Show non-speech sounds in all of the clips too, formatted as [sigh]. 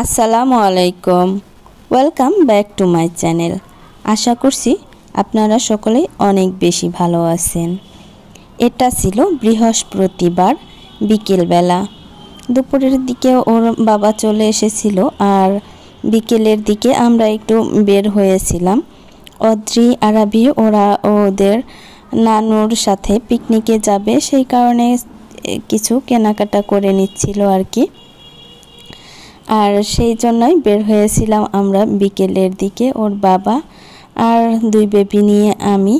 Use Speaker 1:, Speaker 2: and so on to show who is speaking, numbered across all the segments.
Speaker 1: আসসালামু আলাইকুম। Welcome back to my channel আশা করছি আপনারা সকলেই অনেক বেশি ভালো আছেন। এটা ছিল বৃহস্পতিবার বিকেলবেলা। দুপুরের দিকে ওর বাবা চলে এসেছিল আর বিকেলের দিকে আমরা একটু বের হয়েছিলাম। অদ্রি, আরাবি ওরা ওদের নানুর সাথে পিকনিকে যাবে, সেই কারণে কিছু কেনাকাটা করে নিচ্ছিল আর কি। আর সেই জন্যই বের হয়েছিলাম আমরা বিকেলের দিকে ওর বাবা আর দুই বেবি নিয়ে আমি।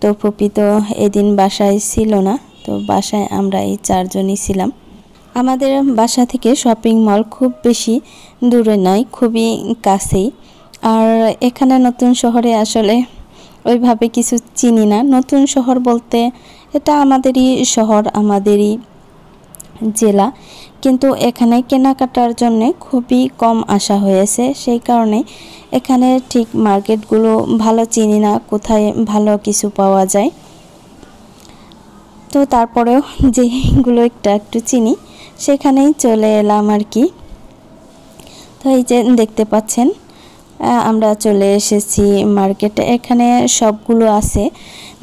Speaker 1: তো পপি তো এদিন বাসায় ছিল না, তো বাসায় আমরা এই চারজনই ছিলাম। আমাদের বাসা থেকে শপিং মল খুব বেশি দূরে নয়, খুবই কাছেই। আর এখানে নতুন শহরে আসলে ওইভাবে কিছু চিনি না। নতুন শহর বলতে এটা আমাদেরই শহর, আমাদেরই জেলা। কিন্তু এখানে কেনাকাটার জন্য খুবই কম আসা হয়েছে। সেই কারণে এখানে ঠিক মার্কেটগুলো ভালো চিনি না, কোথায় ভালো কিছু পাওয়া যায়। তো তারপরেও যেগুলো একটা একটু চিনি, সেখানেই চলে এলাম আর কি। তো এই যে দেখতে পাচ্ছেন আমরা চলে এসেছি মার্কেটে। এখানে সবগুলো আছে।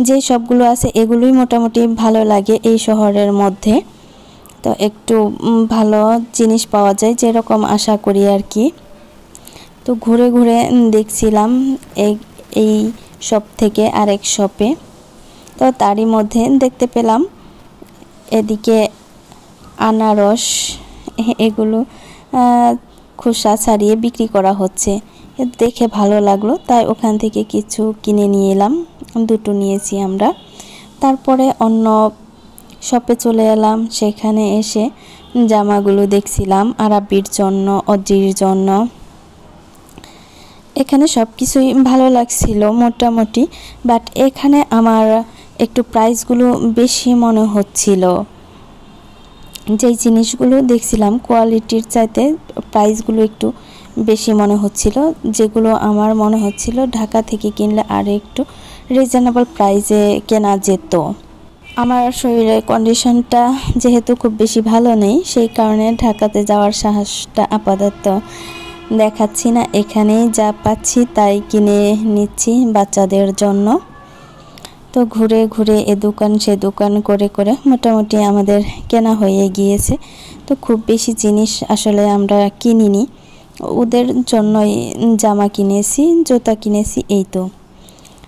Speaker 1: যে সবগুলো আছে, এগুলোই মোটামুটি ভালো লাগে এই শহরের মধ্যে। তো একটু ভালো জিনিস পাওয়া যায় যেরকম আশা করি আর কি। তো ঘুরে ঘুরে দেখছিলাম এই শপ থেকে আরেক শপে তো তারই মধ্যে দেখতে পেলাম এদিকে আনারস এগুলো খোসা ছাড়িয়ে বিক্রি করা হচ্ছে। দেখে ভালো লাগল, তাই ওখান থেকে কিছু কিনে নিয়ে এলাম। দুটো নিয়েছি আমরা। তারপরে অন্য শপে চলে এলাম। সেখানে এসে জামাগুলো দেখছিলাম আরাবির জন্য অজির জন্য। এখানে সব কিছুই ভালো লাগছিল মোটামুটি বাট এখানে আমার একটু প্রাইসগুলো বেশি মনে হচ্ছিল। যেই জিনিসগুলো দেখছিলাম কোয়ালিটির চাইতে প্রাইসগুলো একটু বেশি মনে হচ্ছিল, যেগুলো আমার মনে হচ্ছিল ঢাকা থেকে কিনলে আর একটু রিজনেবল প্রাইসে কেনা যেত। আমার শরীরের কন্ডিশনটা যেহেতু খুব বেশি ভালো নেই, সেই কারণে ঢাকাতে যাওয়ার সাহসটা আপাতত দেখাচ্ছি না। এখানেই যা পাচ্ছি তাই কিনে নিচ্ছি বাচ্চাদের জন্য। তো ঘুরে ঘুরে এ দোকান সে দোকান করে করে মোটামুটি আমাদের কেনা হয়ে গিয়েছে। তো খুব বেশি জিনিস আসলে আমরা কিনিনি। ওদের জন্যই জামা কিনেছি, জুতা কিনেছি, এই তো।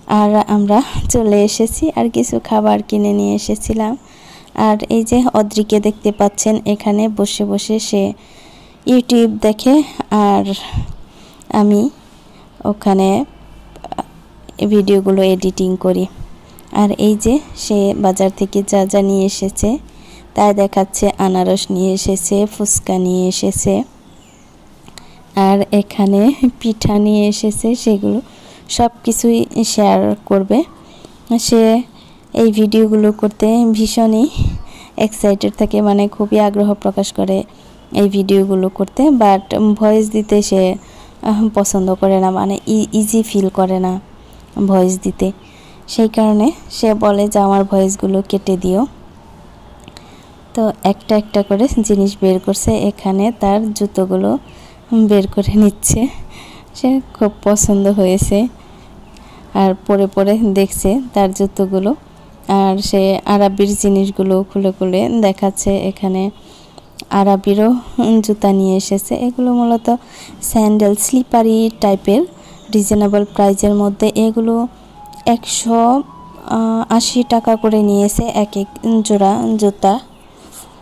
Speaker 1: আর আমরা চলে এসেছি আর কিছু খাবার কিনে নিয়ে এসেছিলাম। আর এই যে অদ্রিকে দেখতে পাচ্ছেন, এখানে বসে বসে সে ইউটিউব দেখে আর আমি ওখানে ভিডিওগুলো এডিটিং করি। আর এই যে সে বাজার থেকে যা যা নিয়ে এসেছে, তাই দেখাচ্ছে, আনারস নিয়ে এসেছে, ফুচকা নিয়ে এসেছে। আর এখানে পিঠা নিয়ে এসেছে, সেগুলো সব কিছুই শেয়ার করবে। সে এই ভিডিওগুলো করতে ভীষণই এক্সাইটেড থাকে মানে খুবই আগ্রহ প্রকাশ করে এই ভিডিওগুলো করতে। বাট ভয়েস দিতে সে পছন্দ করে না মানে ইজি ফিল করে না ভয়েস দিতে। সেই কারণে সে বলে যে, আমার ভয়েসগুলো কেটে দিও। তো একটা একটা করে জিনিস বের করছে, এখানে তার জুতোগুলো বের করে নিচ্ছে। সে খুব পছন্দ হয়েছে। আর পরে পরে দেখছে তার জুতোগুলো। আর সে আরাবির জিনিসগুলো খুলে খুলে দেখাচ্ছে এখানে। আরাবিরও জুতা নিয়ে এসেছে। এগুলো মূলত স্যান্ডেল, স্লিপারি টাইপের, রিজনেবল প্রাইজের মধ্যে। এগুলো একশো আশি টাকা করে নিয়েছে এক এক জোড়া জুতা।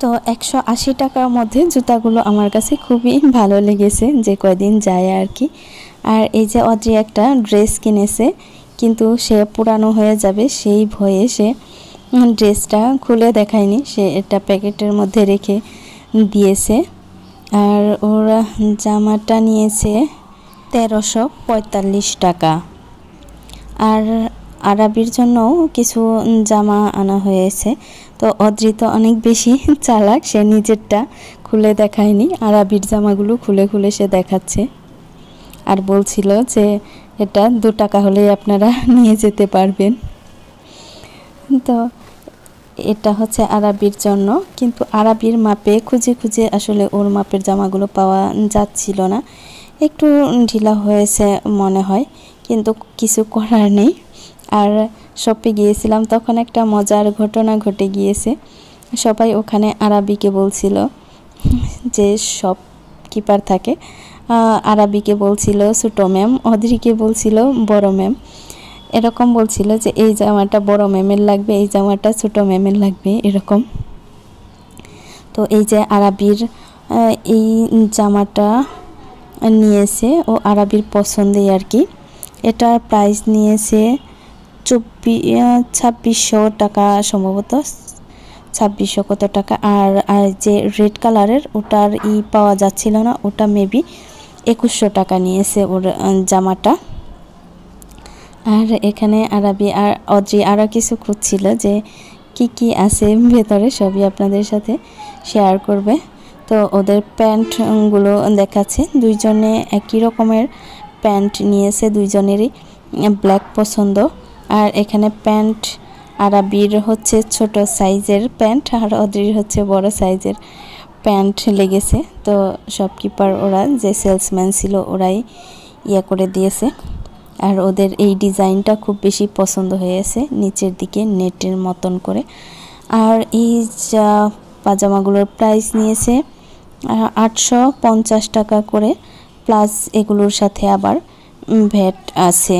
Speaker 1: তো একশো আশি টাকার মধ্যে জুতাগুলো আমার কাছে খুবই ভালো লেগেছে, যে কয়দিন যায় আর কি। আর এই যে অদ্রি একটা ড্রেস কিনেছে, কিন্তু সে পুরানো হয়ে যাবে, সেই ভয়ে সে ড্রেসটা খুলে দেখায়নি, সে এটা প্যাকেটের মধ্যে রেখে দিয়েছে। আর ওরা জামাটা নিয়েছে তেরোশো পঁয়তাল্লিশ টাকা। আর আরবির জন্যও কিছু জামা আনা হয়েছে তো অদৃত অনেক বেশি [laughs] চালাক, সে নিজেরটা খুলে দেখায়নি। আরবির জামাগুলো খুলে খুলে সে দেখাচ্ছে। আর বলছিল যে এটা দু টাকা হলেই আপনারা [laughs] নিয়ে যেতে পারবেন। তো এটা হচ্ছে আরাবির জন্য। কিন্তু আরাবির মাপে খুঁজে খুঁজে আসলে ওর মাপের জামাগুলো পাওয়া যাচ্ছিল না। একটু ঢিলা হয়েছে মনে হয়, কিন্তু কিছু করার নেই। আর শপে গিয়েছিলাম, তখন একটা মজার ঘটনা ঘটে গিয়েছে। সবাই ওখানে আরাবিকে বলছিল যে সব কিপার থাকে। আরাবিকে বলছিল, ছোটো ম্যাম অদ্রিকে বলছিল, বড় ম্যাম এরকম বলছিল যে, এই জামাটা বড় ম্যামের লাগবে, এই জামাটা ছোটো ম্যামের লাগবে। এরকম। তো এই যে আরাবির এই জামাটা নিয়েছে, ও আরাবির পছন্দে আর কি। এটার প্রাইস নিয়েছে ছাব্বিশশো টাকা সম্ভবত। ছাব্বিশশো কত টাকা? আর আর যে রেড কালারের, ওটার ই পাওয়া যাচ্ছিল না, ওটা মেবি একুশশো টাকা নিয়েছে ওর জামাটা। আর এখানে আরবি আর অদ্রি আরও কিছু খুঁজছিল যে কি কি আছে ভেতরে, সবই আপনাদের সাথে শেয়ার করবে। তো ওদের প্যান্টগুলো দেখাচ্ছে, দুইজনে একই রকমের প্যান্ট নিয়েছে, দুইজনেরই ব্ল্যাক পছন্দ। আর এখানে প্যান্ট আরাবির হচ্ছে ছোট সাইজের প্যান্ট আর অদ্রির হচ্ছে বড় সাইজের প্যান্ট লেগেছে। তো শপকিপার ওরা যে সেলসম্যান ছিল ওরাই ইয়ে করে দিয়েছে। আর ওদের এই ডিজাইনটা খুব বেশি পছন্দ হয়েছে নিচের দিকে নেটের মতন করে। আর এই যা পাজামাগুলোর প্রাইস নিয়েছে আটশো পঞ্চাশ টাকা করে। প্লাস এগুলোর সাথে আবার ভ্যাট আছে।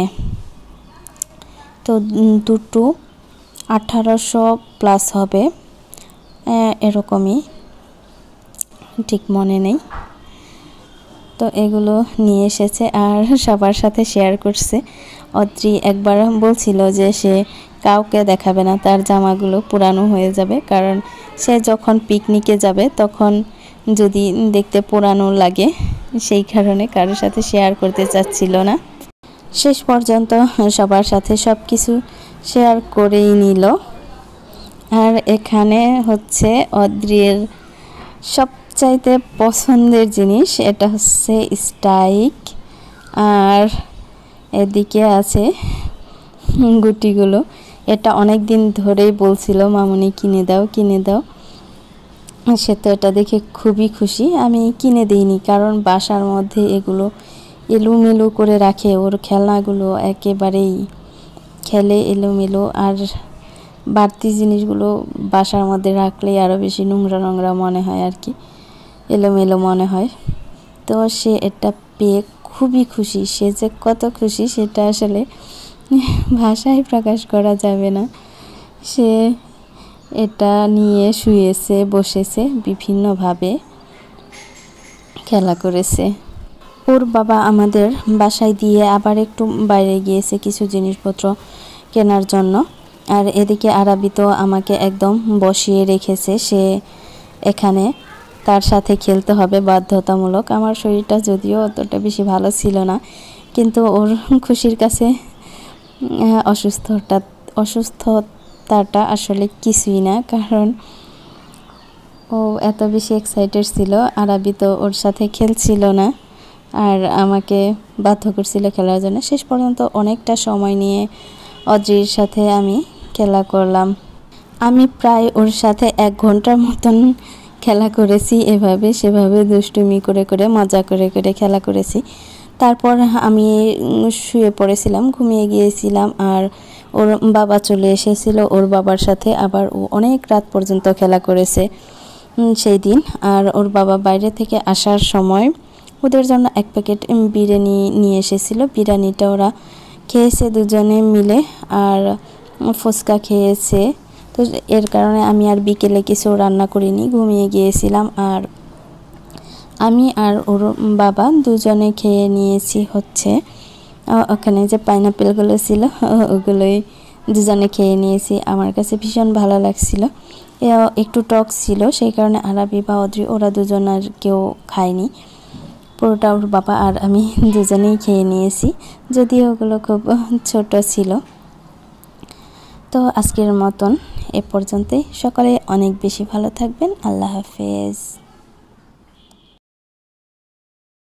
Speaker 1: তো দুটো আঠারোশো প্লাস হবে। এরকমই। ঠিক মনে নেই। তো এগুলো নিয়ে এসেছে আর সবার সাথে শেয়ার করছে। অদ্রি একবার বলছিল যে সে কাউকে দেখাবে না, তার জামাগুলো পুরানো হয়ে যাবে। কারণ সে যখন পিকনিকে যাবে, তখন যদি দেখতে পুরানো লাগে, সেই কারণে কারোর সাথে শেয়ার করতে চাচ্ছিল না। শেষ পর্যন্ত সবার সাথে সব কিছু শেয়ার করেই নিল। আর এখানে হচ্ছে অদ্রির সবচাইতে পছন্দের জিনিস, এটা হচ্ছে স্টাইক আর এদিকে আছে গুটিগুলো। এটা অনেক দিন ধরেই বলছিল, মামুনি, কিনে দাও কিনে দাও। সে তো এটা দেখে খুবই খুশি। আমি কিনে দিইনি, কারণ বাসার মধ্যে এগুলো এলোমেলো করে রাখে ওর খেলনাগুলো একেবারেই। খেলে এলোমেলো আর বাড়তি জিনিসগুলো বাসার মধ্যে রাখলে আরও বেশি নোংরা নোংরা মনে হয় আর কি। এলোমেলো মনে হয়। তো সে এটা পেয়ে খুবই খুশি। সে যে কত খুশি সেটা আসলে ভাষায় প্রকাশ করা যাবে না। সে এটা নিয়ে শুয়েছে, বসেছে, বিভিন্নভাবে খেলা করেছে। ওর বাবা আমাদের বাসায় দিয়ে আবার একটু বাইরে গিয়েছে কিছু জিনিসপত্র কেনার জন্য। আর এদিকে আরাবি তো আমাকে একদম বসিয়ে রেখেছে, সে এখানে তার সাথে খেলতে হবে বাধ্যতামূলক। আমার শরীরটা যদিও অতটা বেশি ভালো ছিল না, কিন্তু ওর খুশির কাছে অসুস্থতা, অসুস্থতাটা আসলে কিছুই না, কারণ ও এত বেশি এক্সাইটেড ছিল। আরবি তো ওর সাথে খেলছিল না। আর আমাকে বাধ্য করছিল খেলার জন্য। শেষ পর্যন্ত অনেকটা সময় নিয়ে অদ্রির সাথে আমি খেলা করলাম। আমি প্রায় ওর সাথে এক ঘণ্টার মতন খেলা করেছি, এভাবে সেভাবে দুষ্টুমি করে করে, মজা করে করে খেলা করেছি। তারপর আমি শুয়ে পড়েছিলাম, ঘুমিয়ে গিয়েছিলাম আর ওর বাবা চলে এসেছিল, ওর বাবার সাথে আবার ও অনেক রাত পর্যন্ত খেলা করেছে। সেই দিন আর ওর বাবা বাইরে থেকে আসার সময় ওদের জন্য এক প্যাকেট বিরিয়ানি নিয়ে এসেছিল। বিরিয়ানিটা ওরা খেয়েছে দুজনে মিলে আর ফুচকা খেয়েছে। তো এর কারণে আমি আর বিকেলে কিছু রান্না করিনি, ঘুমিয়ে গিয়েছিলাম। আর আমি আর ওর বাবা দুজনে খেয়ে নিয়েছি হচ্ছে ওখানে যে পাইনাপেলগুলো ছিল, [laughs] ওগুলোই দুজনে খেয়ে নিয়েছি। আমার কাছে ভীষণ ভালো লাগছিল। একটু টক ছিল, সেই কারণে আরাবি বা অদ্রি ওরা দুজন আর কেউ খায়নি। পুরোটা ওর বাবা আর আমি দুজনেই খেয়ে নিয়েছি, যদিও ওগুলো খুব ছোট ছিল। তো আজকের মতন এ পর্যন্তই। সকলে অনেক বেশি ভালো থাকবেন। আল্লাহ হাফেজ।